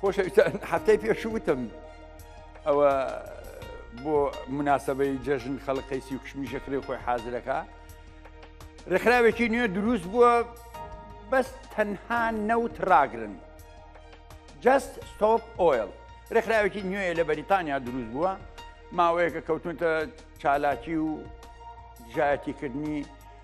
خۆشەویستان هەفتەی پێش وتم ئەوە بۆ مناسبەی جەژن خەڵقی سی و کشمی ژەکرێ خۆی حازرەکە ڕێکخراوێکی نوێ دروست بووە بەس تەنها نەوت ڕاگرن جست ستۆپ ئۆیل ڕێکخراوێکی نوێ لە بەریتانیا دروست بووە ماوەیەکە کەوتونتە چالاکی و دژایەتیکردنی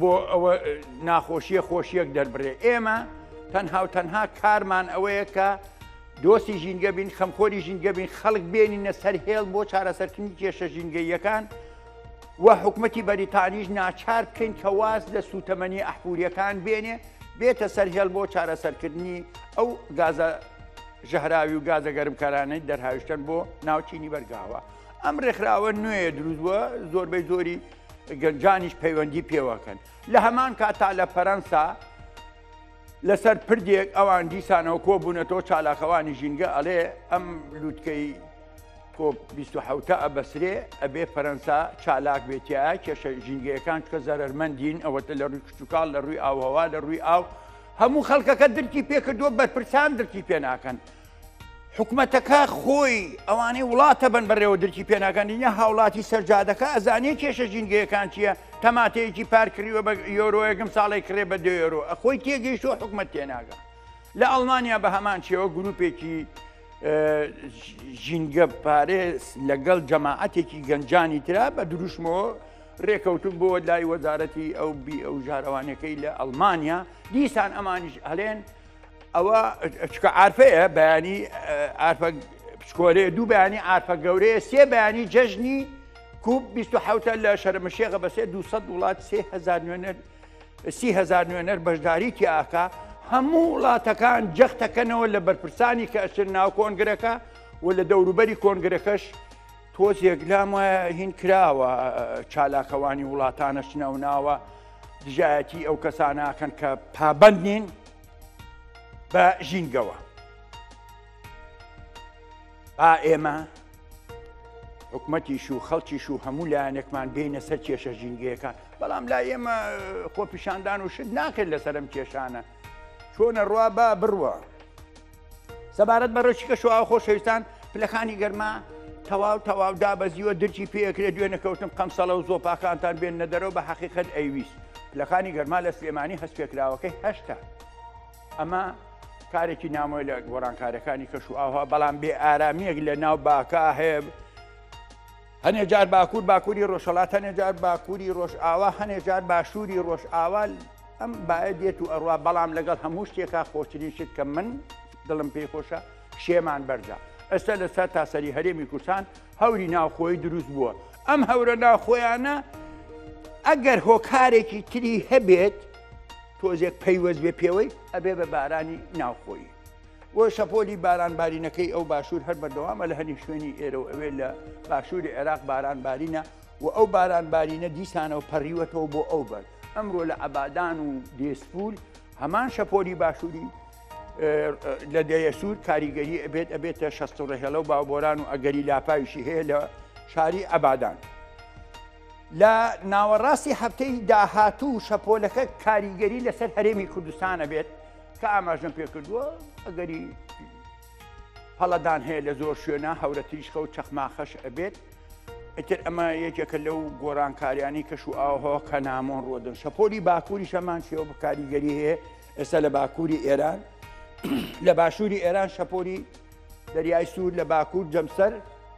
بۆ ئەوە ناخۆشیە خۆشیەک دەربرێ ئێمە تەنها و تەنها کارمان ئەوەیە کە دۆستی ژینگە بین خەمخۆری ژینگە بین خەڵک بێنینە سەر هێڵ بۆ چارەسەرکردنی کێشە ژینگەیەکان و حکوومەتتی بەریتانیش ناچار بکەین کە واز لە سوتەمەنی ئەحپوریەکان بێنێ بێتە سەر هێڵ بۆ چارەسەرکردنی ئەو گازە ژەهراوی و گازە گەرمکارانەی دەرهاویشتن بۆ ناوچینی بەرگاوە ئەم ڕێکخراوە نوێیە دروستوە زۆربەی زۆری گەنجانیش پەیوەندی پێوەکەن لە هەمان کاتا لە فەرەنسا لەسەر پردێک ئەوان دیسانەوە کۆ بوونەتەوە چالاکەوانی ژینگە ئەڵێ ئەم لووتکەی کۆ 1970 ئەبەسرێ ئەبێ فەرەنسا چالاک بێتە کێشە ژینگەکان کە زەرمەندین ئەوەتە لە ڕووی کچوکال لە ڕووی ئاوهوا لە ڕووی ئاو هەموو خەڵکەکە درکی پێکردووە بەرپرسان درکی پێناکەن حکومەتەکە خۆی ئەوانەی وڵاتە بن بەرێوە درکی پێناکانیە هاوڵاتی سەرجادەکە ئەزانانی کێشە ژینگەیەکان چییە تەماتەیەکی پارکریوە بە یۆرۆیەکم ساڵی کرێ بە دێرۆ ئەخۆی تێگەیشتۆ حکومت تێناگە لە ئەڵمانیا بە هەمان چێوە گروپێکی ژینگە پارێز لەگەڵ جەماعەتێکی گەنجانی تررا بە دروشمەوە ڕێکەوتون بۆ لای وەزارەتی ئەو بی ئەو ژارەوانەکەی لە ئەڵمانیا دیسان ئەمانیش هەلێن ئەوە چکە ئارفەیە بەیانی ئارفە پچکۆلێ دوو بەیانی ئارفە گەورەیە سێ بەیانی جەژنی کوب 1970 لە شەرمەشێغە بەسێ 200 وڵات سهزار نوێنەر سیهزار نوێنەر بەشداری تیاکە هەموو وڵاتەکان جەختەکەنەوە لە بەرپرسانی کە ئەچن ناو کۆنگرەکە و لە دەوروبەری کۆنگرەکەش تۆزێک لام وایە هین کراوە چالاکەوانی وڵاتانەش ناوناوە دژایەتی ئەو کەسانەکەن کە پابند نین بە ژینگەوە با ئێمە حکومەتیش و خەڵکیش و هەموو لایەنێکمان بینە سەر کێشە ژینگەکان بەڵام لا ئێمە خۆپیشاندان و شت ناکرد لەسەرم کێشانە چۆنە ڕوا با بڕوە سەبارەت بە ڕێکی کەش و ئاو خۆشەویستان پلەکانی گەرما تەواو تەواو دابەزیوە درچی پێکرێت دوێ نەکەوتن قەمسەڵە و زۆپاکانتان بێن نەدەرەوە بە حەقیقەت ئەیویست پلەکانی گەرما لە سلێمانی هەستپێکراوەکەی هەشتا ئەمە کارێکی نامۆی لە گۆڕانکارەکانی کەش و ئاها بەڵام بێ ئارامیەک لە ناو باکە هەیە هەنێ جار باکوور باکووری ڕۆژهەڵات هەنێ جار باکووری ڕۆژئاوا هەنێ جار باشووری ڕۆژئاوا ئەم باە دێت و ئەڕوا بەڵام لەگەڵ هەموو شتێکا خۆشترین شت کە من دڵم پێی خۆشە شێمان بەرزە ئێستا لە سەر تاسەری هەرێمی کوردستان هەوری ناوخۆی دروست بووە ئەم هەورە ناوخۆیانە ئەگەر هۆکارێکی تری هەبێت تۆزێک پەیوەست بێ پێوەی ئەبێ بە بارانی ناوخۆی و شەپۆلی باران بارینەکەی ئەو باشوور هەر بەردەوامە لە هەنی شوێنی ئێرە و ئەوێ لە باشووری عێراق باران بارینە و ئەو باران بارینە دیسانەوە پەڕیوەتەوە بۆ ئەو بەر ئەمڕۆ لە عبادان و دێسپول هەمان شەپۆلی باشووری لە دەیە سوور کاریگەری ئەبێت ئەبێتە شەست و ڕێهێڵە و باوبۆران و ئەگەری لاپاویشی هەیە لە شاری عبادان. لە ناوەڕاستی هەفتەی داهاتوو شەپۆلەکە کاریگەری لەسەر هەرێمی کوردستانە بێت کە ئاماژەم پێکردووە ئەگەری هەڵەدان هەیە لە زۆر شوێنە هەورە تیشخە و چەخماخەش ئەبێت ئەتر ئەمە یەکێکە لەو گۆرانکاریانی کەش و ئاوهەوە کە نامۆن ڕۆدن شەپۆلی باکووری شەمان شێوە بکاریگەری هەیە ئێستا لە باکووری ئێران لە باشووری ئێران شەپۆری دەریای سوور لە باکوور جەمسەر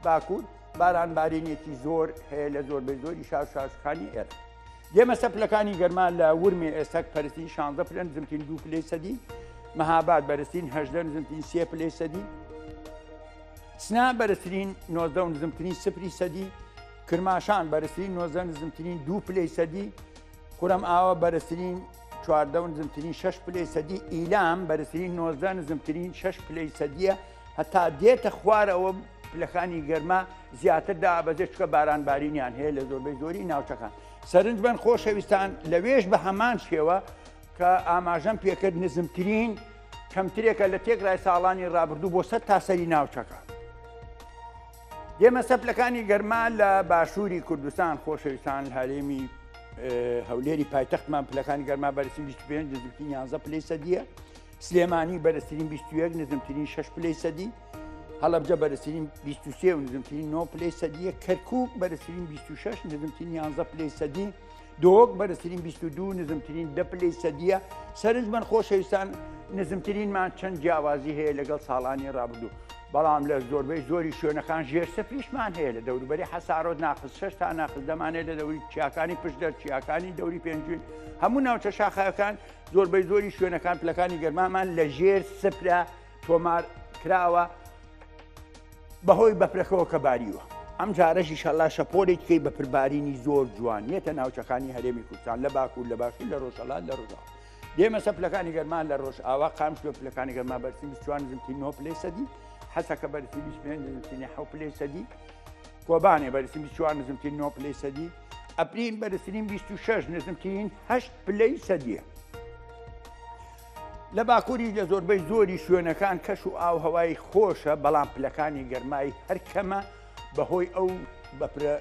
باکوور باران بارینێکی زۆر هەیە لە زۆربەی زۆری شار شارخانی ئێران ئێمە سە پلەکانی گەرما لە ورمێ ئێستەک پەرستین شانزە پلە نزمترین دوو پلەی سەدی مەهاباد بەرزترین هەژدە نزمترین سێ پلەی سەدی سنا بەرزترین نۆزدە و نزمترین سفری سەدی کرماشان بەرزترین نۆزە نزمترین دوو پلەی سەدی خورم ئاوە بەرزترین چواردە و نزمترین شش پلەی سەدی ئیلام بەرزترین نۆزدە نزمترین شش پلەی سەدیە هەتا دێتە خوارەوە پلەکانی گەرما زیاتر دابەزێت چکە بارانبارینیان هەیە لە زۆربەی زۆری ناوچەکان سەرنج بن خۆشەویستان لەوێش بە هەمان شێوە کە ئاماژەم پێکرد نزمترین کەمترێکە لە تێکرای ساڵانی رابرردوو بۆ سەر تاسەری ناوچەکە دێمە سەپلەکانی گەرما لە باشووری کوردستان خۆشەویستان هەرێمی هەولێری پایتەختمان پلەکانی گەرما بەرسی 25 نزمترین 11 پلی سەدیە سلێمانی بەرزترین 21 نزمترین 6 پلی سەدی هەڵەبجە بەرزترین 23 و نزمترین 9 پلەی سەدیە کەرکک بەرزترین 26 نزمترین 11 پلەی سەدی دۆک بەرزترین 22 نزمترین دە پلەی سەدیە سەرنج من خۆشەویستان نزمترینمان چەند جیاوازی هەیە لەگەڵ ساڵانی ڕابردوو بەڵام لە زۆربەی زۆری شوێنەکان ژێر سفریشمان هەیە لە دەوروبەری حەسارۆت ناخز شش تا ناخز دەمانێت لە دەوری چیاکانی پشدەر چیاکانی دەوری پێنجوین هەموو ناوچە شاخەکان زۆربەی زۆری شوێنەکان پلەکانی گەرمامان لە ژێر سفرە تۆمار کراوە بەهۆی بەفرەکەەوە کە باریوە ئەم جارەشی شەلا شەپۆلێککەی بە پربارینی زۆر جوانیەتە ناوچەکانی هەرێمی کوردستان لە باکوور لە باشی لە ڕۆژەڵات لە ڕژاوە دێمە سە پلەکانی گەرمان لە ڕۆژ ئاوا قامش لە پلەکانی گەرما بەرسی چوان زمتی نۆ پلی سەدی حەسەکە بەرسی پێنجزمتینی حو پلی سەدی کۆبانێ بەرسی چوان نزمتی نۆ پلی سەدی ئەپرین بەرسرین 26 نزمترین هەشت پلەی سەدیە لە باکووریش لە زۆربەی زۆری شوێنەکان کەش و ئاوهەوای خۆشە، بەڵام پلەکانی گەرمای هەر کەمە بەهۆی ئەو بەفرە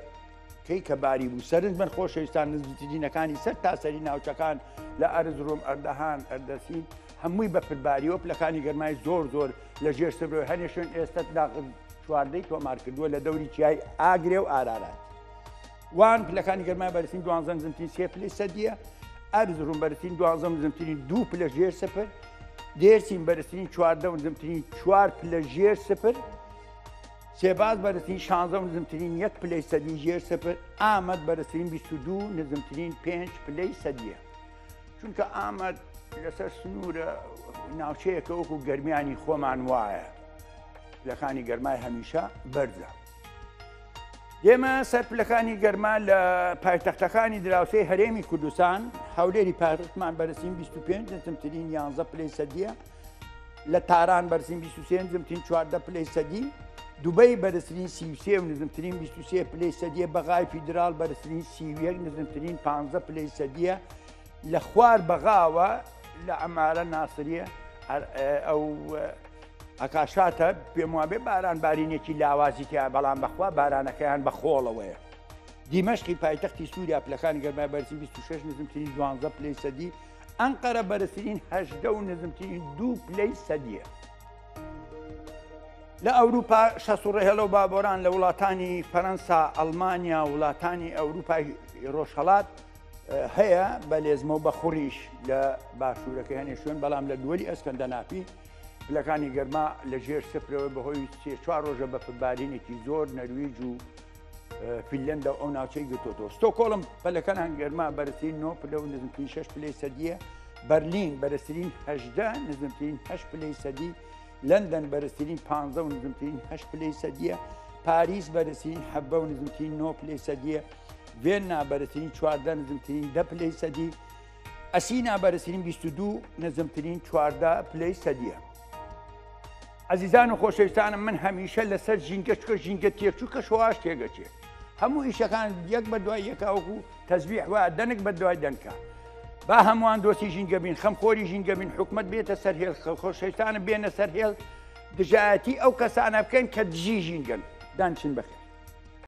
کەی کە باریبوو سەرنج بەن خۆشەویستان نزیکترینەکانی سەر تاسەری ناوچەکان لە ئەرزروم ئەردەهان ئەردەسین هەمووی بە پرباریوە پلەکانی گەرمای زۆر زۆر لە ژێر سبرۆی هەنێشن ئێستا داغ چواردەی تۆمارکردووە لە دەوری چیای ئاگرێ و ئارارات وان پلەکانی گەرمای بەرزترین دوانزە نزمترین سێ پلەی سەدیە ئەرز ڕوون بەرزترین دوانزە نزمترین دوو پلە ژێر سفر دێرسین بەرزترین چواردە نزمترین چوار پلە ژێر سفر سێباز بەرزترین شانزە نزمترین یەک پلەی سەدی ژێر سفر ئامەد بەرزترین 22 نزمترین پێنج پلەی سەدیە چونکە ئامەد لەسەر سنوورە ناوچەیەکە وەکو گەرمیانی خۆمان وایە لەکانی گەرمای هەمیشە بەرزە ئێمە سەر پلەکانی گەرما لە پایتەختەکانی دراوسێی هەرێمی کوردستان هەولێری پارتمان بەرسین 25 دەتمترین 11 پلی سەدیە لە تاران بەرسین 23 زمترین 14 پلی سەدی دوبەی بەرزترین سیوسێ و نزمترین 23 پلی سەدیە بەغای فیدرال بەرزترین سیویەک نزمترین 15 پلی سەدیە لە خوار بەغاوە لە عمارە ناسریە ئەو ئەکاشاتە پێم وابێ باران بارینێکی لاوازی تیا بەڵام بەخوا بارانەکەیان بە خۆڵەوەیە دیمەشقی پایتەختی سووریا پلەکانی گەرمای بەرزی 26 نزمترین دوانزە پلەی سەدی ئەنقەرە بەرزترین هەشدە و نزمترین دوو پلەی سەدیە لە ئەوروپا شەسوڕێهێڵە و بابۆران لە وڵاتانی فەەنسا ئەلمانیا وڵاتانی ئەوروپای ڕۆژهڵات هەیە بە لێزمە و بە خوڕیش لە باشوورەکە هەنێ شوێن بەڵام لە دووەلی ئەسکەندە ناپی پلەکانی گەرما لە ژێر سفرەوە بەهۆی سێ چوار ڕۆژە بە فبارینێکی زۆر نەرویج و فیلەندا ئەو ناوچەی گرتۆتۆ ستۆکۆڵم پلەکەنان گەرما بەرزترین نۆ پلە و نزمترین شش پلەی سەدیە بەرلین بەرزترین هەدە نزمترین هەش پلەی سەدی لەندەن بەرزترین پ و نزمترین هەش پلەی سەدیە پاریس بەرزترین حەبە و نزمترین نۆ پلەی سەدیە ڤێننا بەرزترین چواردە نزمترین دە پلەی سەدی ئەسینا بەرزترین 22 نزمترین چواردە پلەی سەدیە ئەزیزان و خۆشەویستانم من هەمیشە لەسەر ژینگە چکە ژینگە تێکچوو کە شۆواش تێگەچێت هەموو ئیشەکان یەک بە دوای یەکاوەکو تەزوی حوا دەنک بە دوای دەنکە با هەمووان دۆستی ژینگە بین خەم خۆری ژینگە بین حکومت بێتە سەر هێڵ خۆشەویستانە بێنە سەر هێڵ دژایەتی ئەو کەسانە بکەن کە دژی ژینگەن دانچین بەخێر